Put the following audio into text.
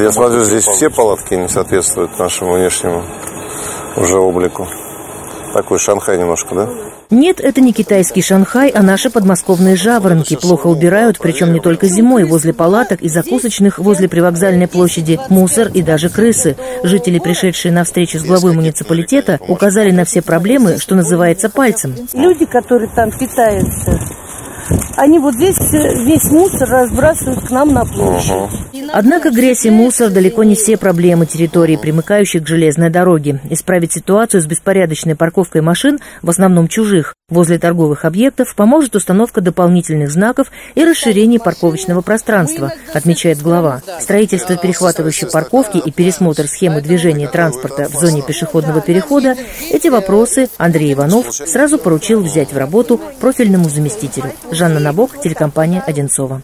Я смотрю, здесь все палатки не соответствуют нашему внешнему уже облику. Такой Шанхай немножко, да? Нет, это не китайский Шанхай, а наши подмосковные жаворонки. Плохо убирают, причем не только зимой, возле палаток и закусочных, возле привокзальной площади, мусор и даже крысы. Жители, пришедшие на встречу с главой муниципалитета, указали на все проблемы, что называется, пальцем. Люди, которые там питаются, они вот здесь весь мусор разбрасывают к нам на площадь. Однако грязь и мусор далеко не все проблемы территории, примыкающих к железной дороге. Исправить ситуацию с беспорядочной парковкой машин, в основном чужих, возле торговых объектов поможет установка дополнительных знаков и расширение парковочного пространства, отмечает глава. Строительство перехватывающей парковки и пересмотр схемы движения транспорта в зоне пешеходного перехода – эти вопросы Андрей Иванов сразу поручил взять в работу профильному заместителю. Жанна Набок, телекомпания «Одинцова».